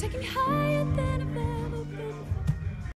taking higher than